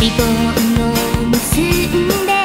結んで